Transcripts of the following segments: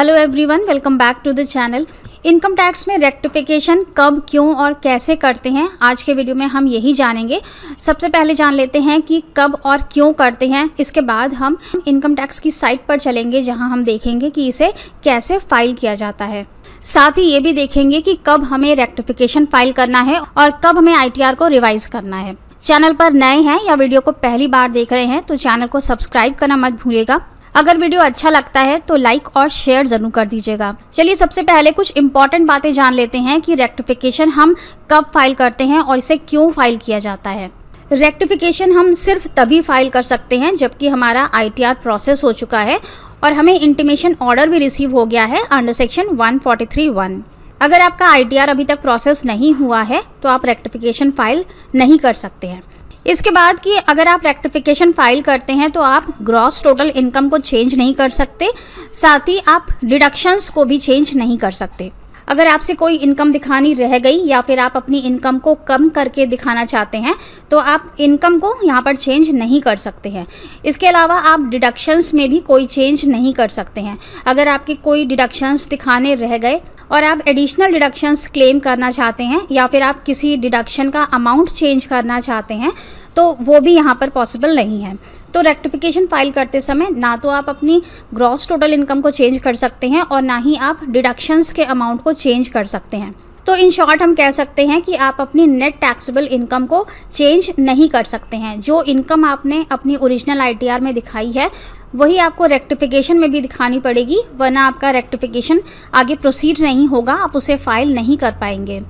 Hello everyone welcome back to the channel income tax में rectification कब, क्यों और कैसे करते हैं? आज के वीडियो में हम यही जानेंगे। सबसे पहले जान लेते हैं कि कब और क्यों करते हैं। इसके बाद हम इनकम टैक्स की साइट पर चलेंगे, जहाँ हम देखेंगे कि इसे कैसे फ़ाइल किया जाता है। साथ ही ये भी देखेंगे कि कब हमें रेक्टिफिकेशन फ़ाइल करना है और कब हमें आईटीआर को रिवाइज करना है। चैनल पर नए हैं या वीडियो को पहली बार देख रहे हैं तो चैनल को सब्सक्राइब करना मत भूलिएगा। अगर वीडियो अच्छा लगता है तो लाइक और शेयर ज़रूर कर दीजिएगा। चलिए, सबसे पहले कुछ इंपॉर्टेंट बातें जान लेते हैं कि रेक्टिफिकेशन हम कब फ़ाइल करते हैं और इसे क्यों फ़ाइल किया जाता है। रेक्टिफिकेशन हम सिर्फ़ तभी फ़ाइल कर सकते हैं जबकि हमारा आईटीआर प्रोसेस हो चुका है और हमें इंटीमेशन ऑर्डर भी रिसीव हो गया है अंडर सेक्शन 143.1 अगर आपका आईटीआर अभी तक प्रोसेस नहीं हुआ है तो आप रेक्टिफिकेशन फ़ाइल नहीं कर सकते हैं। इसके बाद कि अगर आप रेक्टिफिकेशन फ़ाइल करते हैं तो आप ग्रॉस टोटल इनकम को चेंज नहीं कर सकते, साथ ही आप डिडक्शंस को भी चेंज नहीं कर सकते। अगर आपसे कोई इनकम दिखानी रह गई, या फिर आप अपनी इनकम को कम करके दिखाना चाहते हैं तो आप इनकम को यहाँ पर चेंज नहीं कर सकते हैं। इसके अलावा आप डिडक्शंस में भी कोई चेंज नहीं कर सकते हैं। अगर आपके कोई डिडक्शंस दिखाने रह गए और आप एडिशनल डिडक्शंस क्लेम करना चाहते हैं या फिर आप किसी डिडक्शन का अमाउंट चेंज करना चाहते हैं तो वो भी यहाँ पर पॉसिबल नहीं है। तो रेक्टिफिकेशन फ़ाइल करते समय ना तो आप अपनी ग्रॉस टोटल इनकम को चेंज कर सकते हैं और ना ही आप डिडक्शंस के अमाउंट को चेंज कर सकते हैं। तो इन शॉर्ट हम कह सकते हैं कि आप अपनी नेट टैक्सेबल इनकम को चेंज नहीं कर सकते हैं। जो इनकम आपने अपनी ओरिजिनल आईटीआर में दिखाई है वही आपको रेक्टिफिकेशन में भी दिखानी पड़ेगी, वरना आपका रेक्टिफिकेशन आगे प्रोसीड नहीं होगा, आप उसे फ़ाइल नहीं कर पाएँगे।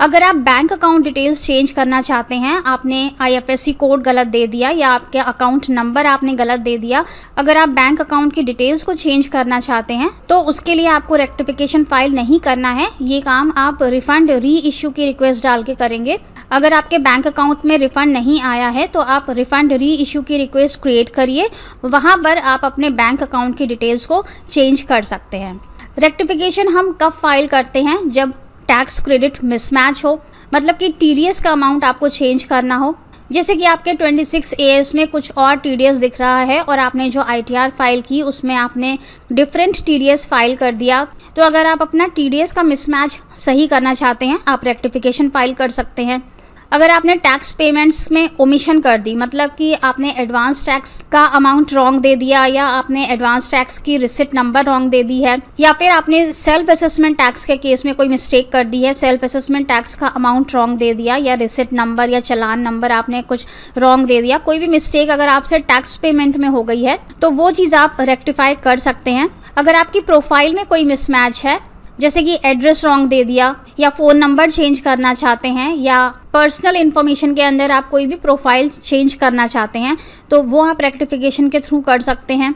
अगर आप बैंक अकाउंट डिटेल्स चेंज करना चाहते हैं, आपने आईएफएससी कोड गलत दे दिया या आपके अकाउंट नंबर आपने गलत दे दिया, अगर आप बैंक अकाउंट की डिटेल्स को चेंज करना चाहते हैं तो उसके लिए आपको रेक्टिफिकेशन फ़ाइल नहीं करना है। ये काम आप रिफंड री इश्यू की रिक्वेस्ट डाल के करेंगे। अगर आपके बैंक अकाउंट में रिफ़ंड नहीं आया है तो आप रिफ़ंड री इशू की रिक्वेस्ट क्रिएट करिए। वहाँ पर आप अपने बैंक अकाउंट की डिटेल्स को चेंज कर सकते हैं। रेक्टिफिकेशन हम कब फ़ाइल करते हैं? जब टैक्स क्रेडिट मिसमैच हो मतलब कि टीडीएस का अमाउंट आपको चेंज करना हो। जैसे कि आपके 26 सिक्स में कुछ और टीडीएस दिख रहा है और आपने जो आईटीआर फ़ाइल की, उसमें आपने डिफरेंट टीडीएस फ़ाइल कर दिया। तो अगर आप अपना टीडीएस का मिसमैच सही करना चाहते हैं, आप रेक्टिफिकेशन फ़ाइल कर सकते हैं। अगर आपने टैक्स पेमेंट्स में ओमिशन कर दी मतलब कि आपने एडवांस टैक्स का अमाउंट रॉन्ग दे दिया या आपने एडवांस टैक्स की रिसिट नंबर रॉन्ग दे दी है, या फिर आपने सेल्फ असेसमेंट टैक्स के केस में कोई मिस्टेक कर दी है सेल्फ असेसमेंट टैक्स का अमाउंट रॉन्ग दे दिया या रिसिट नंबर या चलान नंबर आपने कुछ रॉन्ग दे दिया, कोई भी मिस्टेक अगर आपसे टैक्स पेमेंट में हो गई है तो वो चीज़ आप रेक्टिफाई कर सकते हैं। अगर आपकी प्रोफ़ाइल में कोई मिसमैच है, जैसे कि एड्रेस रॉन्ग दे दिया या फ़ोन नंबर चेंज करना चाहते हैं या पर्सनल इन्फॉर्मेशन के अंदर आप कोई भी प्रोफ़ाइल चेंज करना चाहते हैं तो वो आप रेक्टिफिकेशन के थ्रू कर सकते हैं।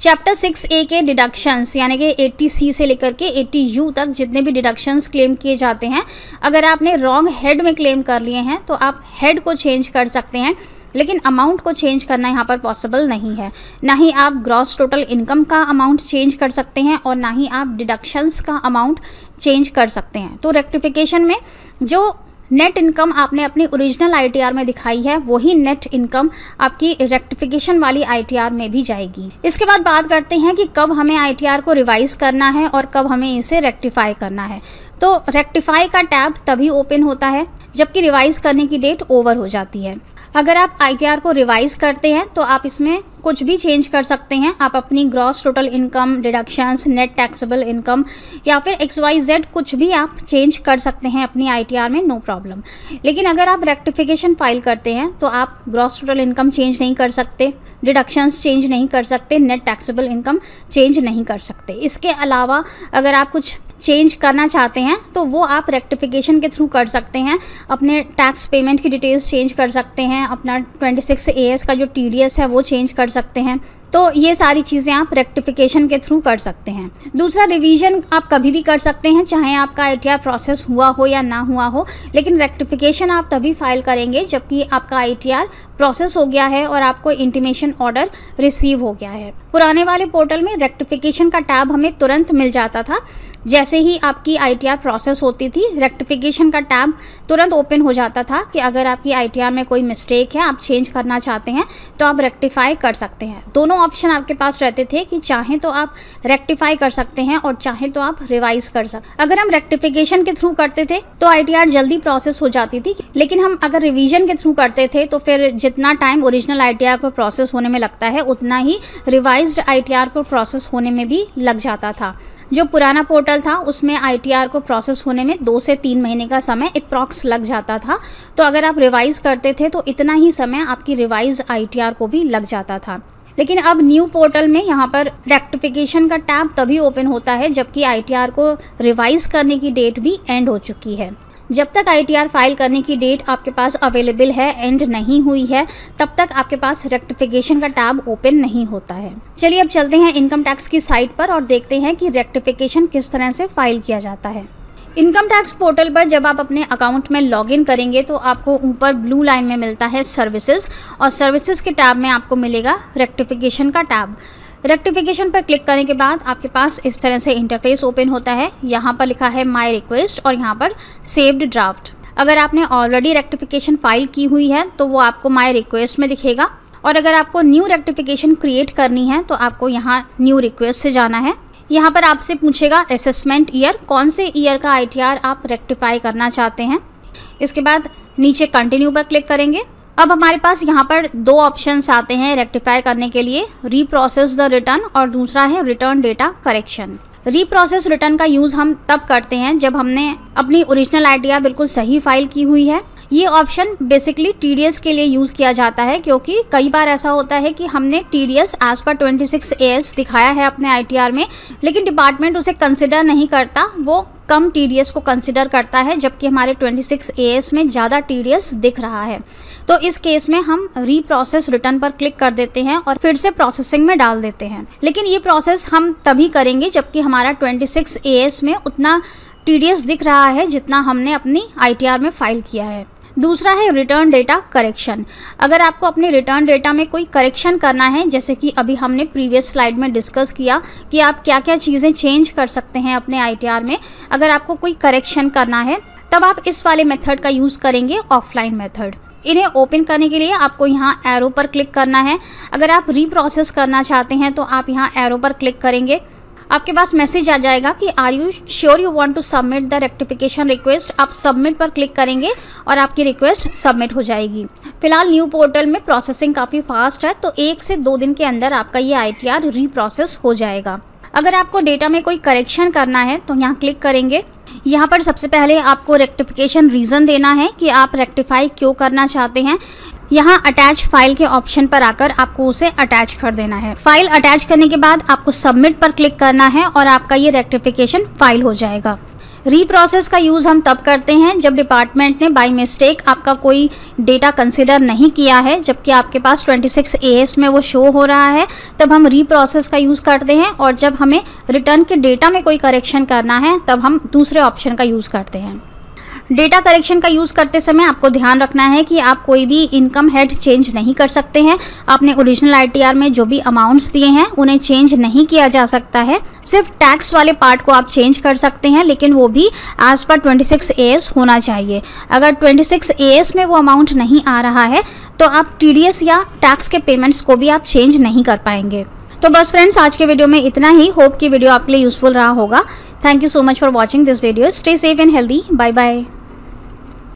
चैप्टर सिक्स ए के डिडक्शंस यानी कि एट्टी सी से लेकर के एट्टी यू तक जितने भी डिडक्शंस क्लेम किए जाते हैं, अगर आपने रॉन्ग हेड में क्लेम कर लिए हैं तो आप हेड को चेंज कर सकते हैं, लेकिन अमाउंट को चेंज करना यहाँ पर पॉसिबल नहीं है। ना ही आप ग्रॉस टोटल इनकम का अमाउंट चेंज कर सकते हैं और ना ही आप डिडक्शंस का अमाउंट चेंज कर सकते हैं। तो रेक्टिफिकेशन में जो नेट इनकम आपने अपनी ओरिजिनल आईटीआर में दिखाई है, वही नेट इनकम आपकी रेक्टिफिकेशन वाली आईटीआर में भी जाएगी। इसके बाद बात करते हैं कि कब हमें आईटीआर को रिवाइज करना है और कब हमें इसे रेक्टिफाई करना है। तो रेक्टिफाई का टैब तभी ओपन होता है, जबकि रिवाइज करने की डेट ओवर हो जाती है। अगर आप आईटीआर को रिवाइज करते हैं तो आप इसमें कुछ भी चेंज कर सकते हैं। आप अपनी gross total income deductions net taxable income या फिर एक्स वाई जेड कुछ भी आप चेंज कर सकते हैं अपनी आईटीआर में नो प्रॉब्लम लेकिन अगर आप रेक्टिफिकेशन फ़ाइल करते हैं तो आप ग्रॉस टोटल इनकम चेंज नहीं कर सकते डिडक्शंस चेंज नहीं कर सकते नेट टैक्सेबल इनकम चेंज नहीं कर सकते। इसके अलावा अगर आप कुछ चेंज करना चाहते हैं तो वो आप रेक्टिफिकेशन के थ्रू कर सकते हैं, अपने टैक्स पेमेंट की डिटेल्स चेंज कर सकते हैं, अपना 26 सिक्स का जो टीडीएस है वो चेंज कर सकते हैं। तो ये सारी चीज़ें आप रेक्टिफिकेशन के थ्रू कर सकते हैं। दूसरा रिवीजन आप कभी भी कर सकते हैं, चाहे आपका आईटीआर प्रोसेस हुआ हो या ना हुआ हो, लेकिन रेक्टिफिकेशन आप तभी फ़ाइल करेंगे जबकि आपका आईटीआर प्रोसेस हो गया है और आपको इंटीमेशन ऑर्डर रिसीव हो गया है। पुराने वाले पोर्टल में रेक्टिफिकेशन का टैब हमें तुरंत मिल जाता था। जैसे ही आपकी आईटीआर प्रोसेस होती थी रेक्टिफिकेशन का टैब तुरंत ओपन हो जाता था कि अगर आपकी आईटीआर में कोई मिस्टेक है, आप चेंज करना चाहते हैं तो आप रेक्टिफाई कर सकते हैं। दोनों दोनों ऑप्शन आपके पास रहते थे कि चाहे तो आप रेक्टिफाई कर सकते हैं और चाहे तो आप रिवाइज कर सकते अगर हम रेक्टिफिकेशन के थ्रू करते थे तो आईटीआर जल्दी प्रोसेस हो जाती थी, लेकिन हम अगर रिविजन के थ्रू करते थे तो फिर जितना टाइम ओरिजिनल आईटीआर को प्रोसेस होने में लगता है, उतना ही रिवाइज आई को प्रोसेस होने में भी लग जाता था। जो पुराना पोर्टल था, उसमें आईटीआर को प्रोसेस होने में दो से तीन महीने का समय अप्रॉक्स लग जाता था। तो अगर आप रिवाइज़ करते थे तो इतना ही समय आपकी रिवाइज आईटीआर को भी लग जाता था। लेकिन अब न्यू पोर्टल में यहाँ पर रेक्टिफिकेशन का टैब तभी ओपन होता है जबकि आईटीआर को रिवाइज करने की डेट भी एंड हो चुकी है। जब तक आईटीआर फ़ाइल करने की डेट आपके पास अवेलेबल है एंड नहीं हुई है, तब तक आपके पास रेक्टिफिकेशन का टैब ओपन नहीं होता है। चलिए अब चलते हैं इनकम टैक्स की साइट पर और देखते हैं कि रेक्टिफिकेशन किस तरह से फ़ाइल किया जाता है। इनकम टैक्स पोर्टल पर जब आप अपने अकाउंट में लॉगिन करेंगे तो आपको ऊपर ब्लू लाइन में मिलता है सर्विसेज़ और सर्विसेज़ के टैब में आपको मिलेगा रेक्टिफिकेशन का टैब। रेक्टिफिकेशन पर क्लिक करने के बाद आपके पास इस तरह से इंटरफेस ओपन होता है। यहाँ पर लिखा है माई रिक्वेस्ट और यहाँ पर सेव्ड ड्राफ्ट। अगर आपने ऑलरेडी रेक्टिफिकेशन फ़ाइल की हुई है तो वो आपको माई रिक्वेस्ट में दिखेगा। और अगर आपको न्यू रेक्टिफिकेशन क्रिएट करनी है तो आपको यहाँ न्यू रिक्वेस्ट से जाना है। यहाँ पर आपसे पूछेगा असेसमेंट ईयर कौन से ईयर का आईटीआर आप रेक्टिफाई करना चाहते हैं? इसके बाद नीचे कंटिन्यू पर क्लिक करेंगे। अब हमारे पास यहाँ पर दो ऑप्शंस आते हैं रेक्टिफाई करने के लिए। रीप्रोसेस द रिटर्न और दूसरा है return data correction reprocess return का यूज़ हम तब करते हैं जब हमने अपनी ओरिजिनल आइडिया बिल्कुल सही फ़ाइल की हुई है। ये ऑप्शन बेसिकली टीडीएस के लिए यूज़ किया जाता है, क्योंकि कई बार ऐसा होता है कि हमने T D S as per twenty six दिखाया है अपने आईटीआर में, लेकिन डिपार्टमेंट उसे कंसिडर नहीं करता। वो कम टीडीएस को कंसिडर करता है, जबकि हमारे 26 एएस में ज़्यादा टीडीएस दिख रहा है। तो इस केस में हम रीप्रोसेस रिटर्न पर क्लिक कर देते हैं और फिर से प्रोसेसिंग में डाल देते हैं। लेकिन ये प्रोसेस हम तभी करेंगे जबकि हमारा 26 एएस में उतना टीडीएस दिख रहा है जितना हमने अपनी आईटीआर में फ़ाइल किया है। दूसरा है रिटर्न डेटा करेक्शन अगर आपको अपने रिटर्न डेटा में कोई करेक्शन करना है, जैसे कि अभी हमने प्रीवियस स्लाइड में डिस्कस किया कि आप क्या क्या चीज़ें चेंज कर सकते हैं अपने आईटीआर में, अगर आपको कोई करेक्शन करना है, तब आप इस वाले मेथड का यूज़ करेंगे ऑफलाइन मेथड इन्हें ओपन करने के लिए आपको यहाँ एरो पर क्लिक करना है. अगर आप रीप्रोसेस करना चाहते हैं तो आप यहाँ एरो पर क्लिक करेंगे. आपके पास मैसेज आ जाएगा कि are you sure you want to submit the rectification request आप सबमिट पर क्लिक करेंगे और आपकी रिक्वेस्ट सबमिट हो जाएगी। फ़िलहाल न्यू पोर्टल में प्रोसेसिंग काफ़ी फास्ट है तो एक से दो दिन के अंदर आपका ये आई टी आर रीप्रोसेस हो जाएगा। अगर आपको डेटा में कोई करेक्शन करना है तो यहाँ क्लिक करेंगे। यहाँ पर सबसे पहले आपको रेक्टिफिकेशन रीज़न देना है कि आप रेक्टिफाई क्यों करना चाहते हैं। यहाँ अटैच फ़ाइल के ऑप्शन पर आकर आपको उसे अटैच कर देना है। फ़ाइल अटैच करने के बाद आपको सबमिट पर क्लिक करना है और आपका ये रेक्टिफिकेशन फ़ाइल हो जाएगा। रीप्रोसेस का यूज़ हम तब करते हैं जब डिपार्टमेंट ने बाई मिस्टेक आपका कोई डेटा कंसिडर नहीं किया है, जबकि आपके पास 26 एएस में वो शो हो रहा है, तब हम रीप्रोसेस का यूज़ करते हैं और जब हमें रिटर्न के डेटा में कोई करेक्शन करना है, तब हम दूसरे ऑप्शन का यूज़ करते हैं। डेटा करेक्शन का यूज़ करते समय आपको ध्यान रखना है कि आप कोई भी इनकम हेड चेंज नहीं कर सकते हैं। आपने ओरिजिनल आईटीआर में जो भी अमाउंट्स दिए हैं, उन्हें चेंज नहीं किया जा सकता है। सिर्फ़ टैक्स वाले पार्ट को आप चेंज कर सकते हैं, लेकिन वो भी एज पर 26 एएस होना चाहिए। अगर 26 एएस में वो अमाउंट नहीं आ रहा है तो आप टीडीएस या टैक्स के पेमेंट्स को भी आप चेंज नहीं कर पाएँगे। तो बस फ्रेंड्स आज के वीडियो में इतना ही। होप की वीडियो आपके लिए यूजफुल रहा होगा। Thank you so much for watching this video stay safe and healthy bye bye